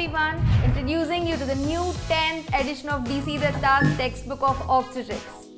everyone, introducing you to the new 10th edition of DC Dutta's textbook of obstetrics.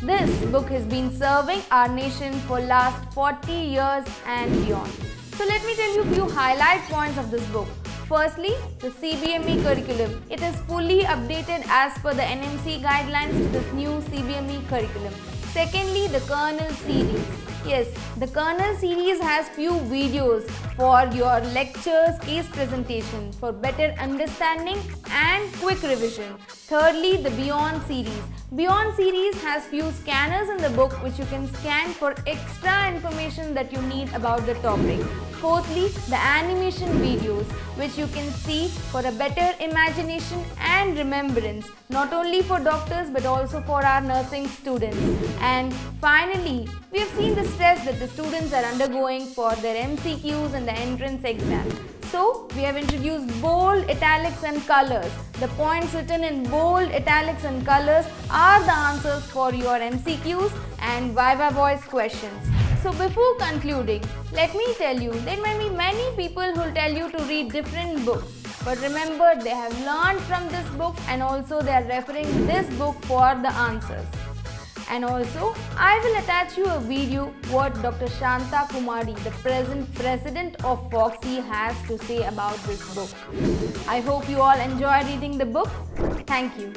This book has been serving our nation for last 40 years and beyond. So let me tell you a few highlight points of this book. Firstly, the CBME curriculum. It is fully updated as per the NMC guidelines to this new CBME curriculum. Secondly, the kernel series. Yes, the kernel series has few videos for your lectures, case presentation for better understanding and quick revision. Thirdly, the Beyond series. Beyond series has few scanners in the book which you can scan for extra information that you need about the topic. Fourthly, the animation videos which you can see for a better imagination and remembrance not only for doctors but also for our nursing students. And finally, we have seen the stress that the students are undergoing for their MCQs and the entrance exam. So, we have introduced bold, italics and colors. The points written in bold, italics and colors are the answers for your MCQs and Viva Voice questions. So before concluding, let me tell you, there may be many people who tell you to read different books. But remember, they have learned from this book and also they are referring this book for the answers. And also, I will attach you a video what Dr. Shantha Kumari, the present president of FOGSI has to say about this book. I hope you all enjoy reading the book. Thank you.